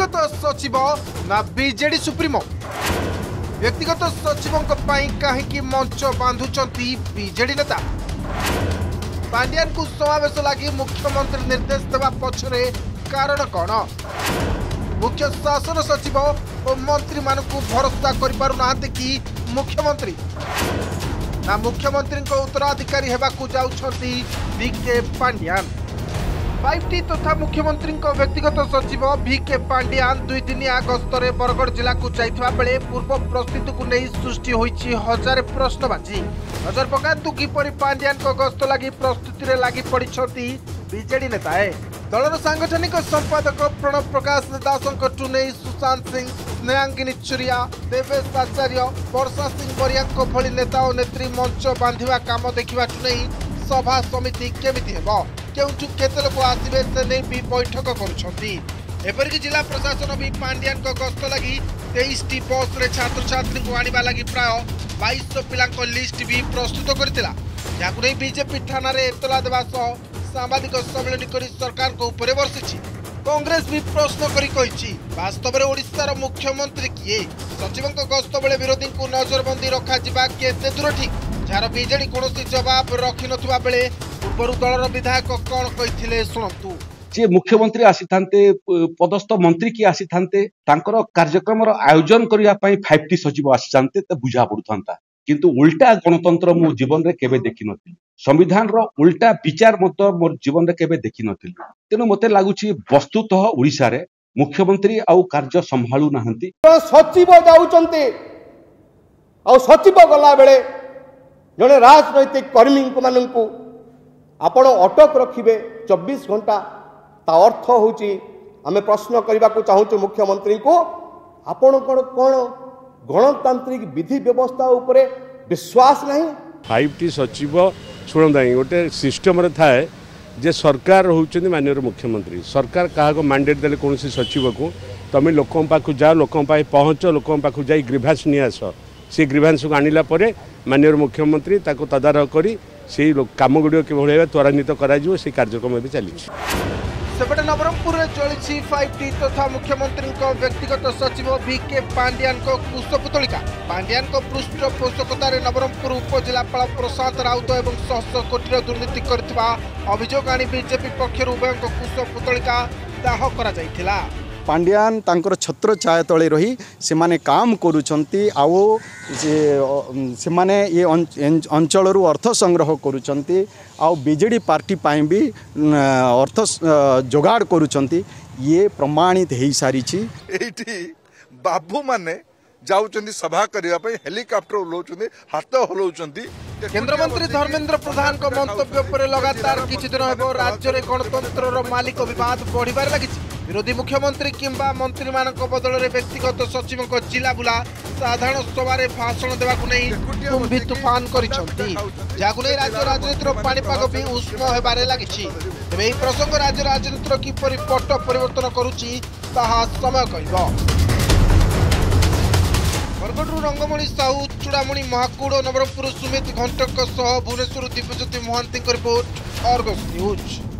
ব্যক্তিগত সচিব না বিজেডি সুপ্রিমো ব্যক্তিগত সচিবঙ্ক পাই কাহিকি মঞ্চ বাঁধুচন্তি বিজেডি নেতা পাণ্ডিয়ানকু সমাবেশ লাগি মুখ্যমন্ত্রী নির্দেশ দেওয়া পছরে কারণ কণ মুখ্য শাসন সচিব ও মন্ত্রী মানুষ ভরসা করে পু না কি মুখ্যমন্ত্রী না মুখ্যমন্ত্রী উত্তরাধিকারী হওয়া যাচ্ছেন D K Pandian five T তথা মুখ্যমন্ত্রী ব্যক্তিগত সচিব ভি কে পাণ্ডিয়ান দুইদিনিয়া গস্তরে বরগড় জেলাকু যাইথিবা বেলে পূর্ব প্রস্তুতিকু নেই সৃষ্টি হয়েছে হাজার প্রশ্নবাচী নজর পকাতু কিপরি পাণ্ডিয়ান গস্ত লাগি প্রস্তুতিরে লাগি পড়িছন্তি বিজেডি নেতায়ে দলর সাংগঠনিক সম্পাদক প্রণব প্রকাশ দাসঙ্কঠু নেই সুশান্ত সিং স্নেহাঙ্গিনী চুরিয়া দেবেশ আচার্য বর্ষা সিং বরিয়াঙ্ক ভলি নেতা ও নেত্রী মঞ্চ বাঁধিবা কাম দেখিবাঠু নেই সভা সমিতি কেমিতি হব କେଉଁଠୁ କେତେ ଲୋକ ଆସିବେ ସେ ନେଇ ବି ବୈଠକ କରୁଛନ୍ତି ଏପରିକି ଜିଲ୍ଲା ପ୍ରଶାସନ ବି ପାଣ୍ଡିଆନଙ୍କ ଗସ୍ତ ଲାଗି ତେଇଶଟି ବସ୍ରେ ଛାତ୍ରଛାତ୍ରୀଙ୍କୁ ଆଣିବା ଲାଗି ପ୍ରାୟ ବାଇଶଶହ ପିଲାଙ୍କ ଲିଷ୍ଟ ବି ପ୍ରସ୍ତୁତ କରିଥିଲା ଯାହାକୁ ନେଇ ବିଜେପି ଥାନାରେ ଏତଲା ଦେବା ସହ ସାମ୍ବାଦିକ ସମ୍ମିଳନୀ କରି ସରକାରଙ୍କ ଉପରେ ବର୍ଷିଛି କଂଗ୍ରେସ ବି ପ୍ରଶ୍ନ କରି କହିଛି ବାସ୍ତବରେ ଓଡ଼ିଶାର ମୁଖ୍ୟମନ୍ତ୍ରୀ କିଏ ସଚିବଙ୍କ ଗସ୍ତ ବେଳେ ବିରୋଧୀଙ୍କୁ ନଜରବନ୍ଦୀ ରଖାଯିବା କେତେ ଦୂର ଠିକ୍ ଯାହାର ବିଜେଡି କୌଣସି ଜବାବ ରଖିନଥିବା ବେଳେ ପୂର୍ବରୁ ଦଳର ବିଧାୟକ କ'ଣ କହିଥିଲେ ଶୁଣନ୍ତୁ ଯିଏ ମୁଖ୍ୟମନ୍ତ୍ରୀ ଆସିଥାନ୍ତେ ପଦସ୍ଥ ମନ୍ତ୍ରୀ କିଏ ଆସିଥାନ୍ତେ ତାଙ୍କର କାର୍ଯ୍ୟକ୍ରମର ଆୟୋଜନ କରିବା ପାଇଁ ଫାଇଭ୍ ଟି ସଚିବ ଆସିଥାନ୍ତେ ତ ବୁଝା ପଡୁଥାନ୍ତା କିନ୍ତୁ ଉଲ୍ଟା ଗଣତନ୍ତ୍ର ମୁଁ ଜୀବନରେ କେବେ ଦେଖିନଥିଲି ସମ୍ବିଧାନର ଉଲ୍ଟା ବିଚାର ମଧ୍ୟ ମୋ ଜୀବନରେ କେବେ ଦେଖିନଥିଲି ତେଣୁ ମୋତେ ଲାଗୁଛି ବସ୍ତୁତଃ ଓଡ଼ିଶାରେ ମୁଖ୍ୟମନ୍ତ୍ରୀ ଆଉ କାର୍ଯ୍ୟ ସମ୍ଭାଳୁ ନାହାନ୍ତି ସଚିବ ଯାଉଛନ୍ତି ଆଉ ସଚିବ ଗଲାବେଳେ ଜଣେ ରାଜନୈତିକ କର୍ମୀମାନଙ୍କୁ ଆପଣ ଅଟକ ରଖିବେ ଚବିଶ ଘଣ୍ଟା ତା ଅର୍ଥ ହେଉଛି ଆମେ ପ୍ରଶ୍ନ କରିବାକୁ ଚାହୁଁଛୁ ମୁଖ୍ୟମନ୍ତ୍ରୀଙ୍କୁ ଆପଣଙ୍କର କ'ଣ ଗଣତାନ୍ତ୍ରିକ ବିଧି ବ୍ୟବସ୍ଥା ଉପରେ ବିଶ୍ୱାସ ନାହିଁ ଫାଇଭ ଟି ସଚିବ ଶୁଣନ୍ତାଇ ଗୋଟେ ସିଷ୍ଟମରେ ଥାଏ ଯେ ସରକାର ହେଉଛନ୍ତି ମାନ୍ୟର ମୁଖ୍ୟମନ୍ତ୍ରୀ ସରକାର କାହାକୁ ମ୍ୟାଣ୍ଡେଟ୍ ଦେଲେ କୌଣସି ସଚିବକୁ ତୁମେ ଲୋକଙ୍କ ପାଖକୁ ଯାଅ ଲୋକଙ୍କ ପାଇଁ ପହଞ୍ଚ ଲୋକଙ୍କ ପାଖକୁ ଯାଇ ଗ୍ରିଭାନ୍ସ ନେଇ ଆସ ସେ ଗ୍ରିଭାନ୍ସକୁ ଆଣିଲା ପରେ ମାନ୍ୟବର ମୁଖ୍ୟମନ୍ତ୍ରୀ ତାକୁ ତଦାରଖ କରି ସେହି କାମଗୁଡ଼ିକ କିଭଳି ଭାବେ ତ୍ୱରାନ୍ୱିତ କରାଯିବ ସେହି କାର୍ଯ୍ୟକ୍ରମ ଏବେ ଚାଲିଛି ସେପଟେ ନବରଙ୍ଗପୁରରେ ଚଳିଛି ଫାଇଭ୍ ଟି ତଥା ମୁଖ୍ୟମନ୍ତ୍ରୀଙ୍କ ବ୍ୟକ୍ତିଗତ ସଚିବ ଭି କେ ପାଣ୍ଡିଆନଙ୍କ କୁଶପୁତଳିକା ପାଣ୍ଡିଆନଙ୍କ ପୃଷ୍ଠପୋଷକତାରେ ନବରଙ୍ଗପୁର ଉପଜିଲ୍ଲାପାଳ ପ୍ରଶାନ୍ତ ରାଉତ ଏବଂ ଶହ ଶହ କୋଟିର ଦୁର୍ନୀତି କରିଥିବା ଅଭିଯୋଗ ଆଣି ବିଜେପି ପକ୍ଷରୁ ଉଭୟଙ୍କ କୁଶପୁତଳିକା ଦାହ କରାଯାଇଥିଲା पाण्डिया ये तु अञ्चल अर्थ संग्रह पार्टी विजेडी पर्टीपि अर्थ जोगाड गर्ुन ये प्रमाणित हुसि यही बाबु म सभाको हलिकप्टर उल्लाउँछ हात धर्मेंद्र प्रधान को मंतव्य मन्तव्य लगातार राज्यले गणतन्त्र र मालिक विवाद बढी ବିରୋଧୀ ମୁଖ୍ୟମନ୍ତ୍ରୀ କିମ୍ବା ମନ୍ତ୍ରୀମାନଙ୍କ ବଦଳରେ ବ୍ୟକ୍ତିଗତ ସଚିବଙ୍କ ଚିଲାବୁଲା ସାଧାରଣ ସଭାରେ ଭାଷଣ ଦେବାକୁ ନେଇ ତୁଫାନ କରିଛନ୍ତି ଯାହାକୁ ନେଇ ରାଜ୍ୟ ରାଜନୀତିର ପାଣିପାଗ ବି ଉଷ୍ମ ହେବାରେ ଲାଗିଛି ତେବେ ଏହି ପ୍ରସଙ୍ଗ ରାଜ୍ୟ ରାଜନୀତିର କିପରି ପଟ ପରିବର୍ତ୍ତନ କରୁଛି ତାହା ସମୟ କହିବ ବରଗଡ଼ରୁ ରଙ୍ଗମଣି ସାହୁ ଚୂଡ଼ାମଣି ମହାକୁଡ ଓ ନବରଙ୍ଗପୁର ସୁମିତ ଘଣ୍ଟଙ୍କ ସହ ଭୁବନେଶ୍ୱର ଦୀପଜ୍ୟୋତି ମହାନ୍ତିଙ୍କ ରିପୋର୍ଟ ଅର୍ଗସ ନ୍ୟୁଜ୍